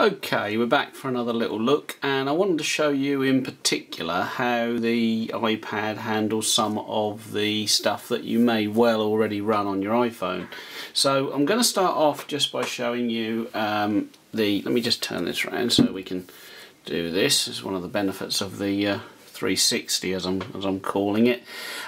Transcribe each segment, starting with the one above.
Okay, we're back for another little look and I wanted to show you in particular how the iPad handles some of the stuff that you may well already run on your iPhone. So I'm going to start off just by showing you um, the, let me just turn this around so we can do this, it's one of the benefits of the uh, 360 as I'm, as I'm calling it.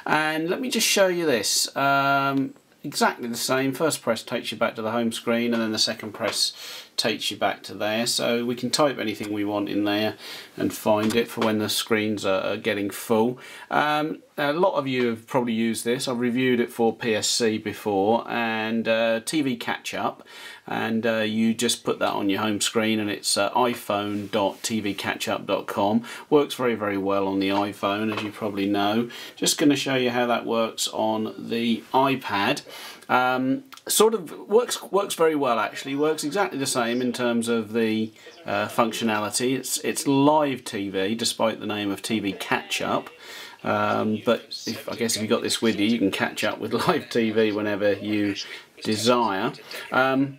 And let me just show you this. Um, exactly the same. First press takes you back to the home screen and then the second press takes you back to there. So we can type anything we want in there and find it for when the screens are, getting full. Um, a lot of you have probably used this. I've reviewed it for PSC before and uh, TV catch up and uh, you just put that on your home screen and it's uh, iphone.tvcatchup.com works very very well on the iPhone as you probably know. Just going to show you how that works on the iPad um, sort of works works very well actually works exactly the same in terms of the uh, functionality it's it's live TV despite the name of TV catch up um, but if, I guess if you got this with you you can catch up with live TV whenever you desire um,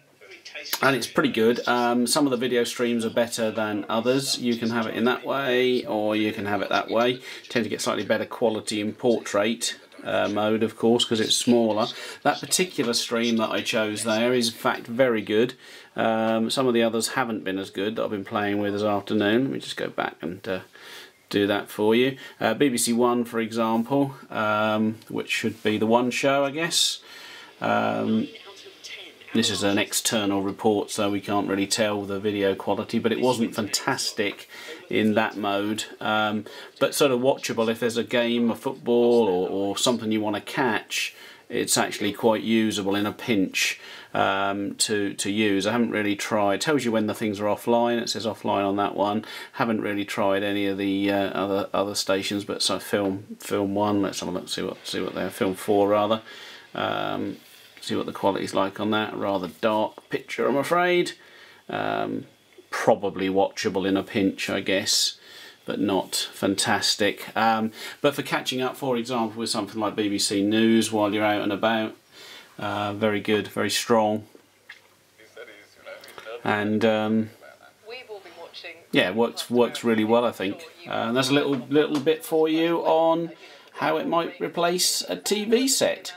and it's pretty good. Um, some of the video streams are better than others. You can have it in that way or you can have it that way. tend to get slightly better quality in portrait uh, mode of course because it's smaller. That particular stream that I chose there is in fact very good. Um, some of the others haven't been as good that I've been playing with this afternoon. Let me just go back and uh, do that for you. Uh, BBC One for example, um, which should be the one show I guess. Um, this is an external report so we can't really tell the video quality but it wasn't fantastic in that mode um, but sort of watchable if there's a game, a football or, or something you want to catch it's actually quite usable in a pinch um, to to use. I haven't really tried. It tells you when the things are offline. It says offline on that one. Haven't really tried any of the uh, other other stations, but so film film one. Let's have a look. See what see what they're film four rather. Um, see what the quality's like on that. Rather dark picture, I'm afraid. Um, probably watchable in a pinch, I guess, but not fantastic. Um, but for catching up, for example, with something like BBC News while you're out and about, uh, very good, very strong. And um, yeah, works works really well, I think. Uh, and there's a little little bit for you on how it might replace a TV set.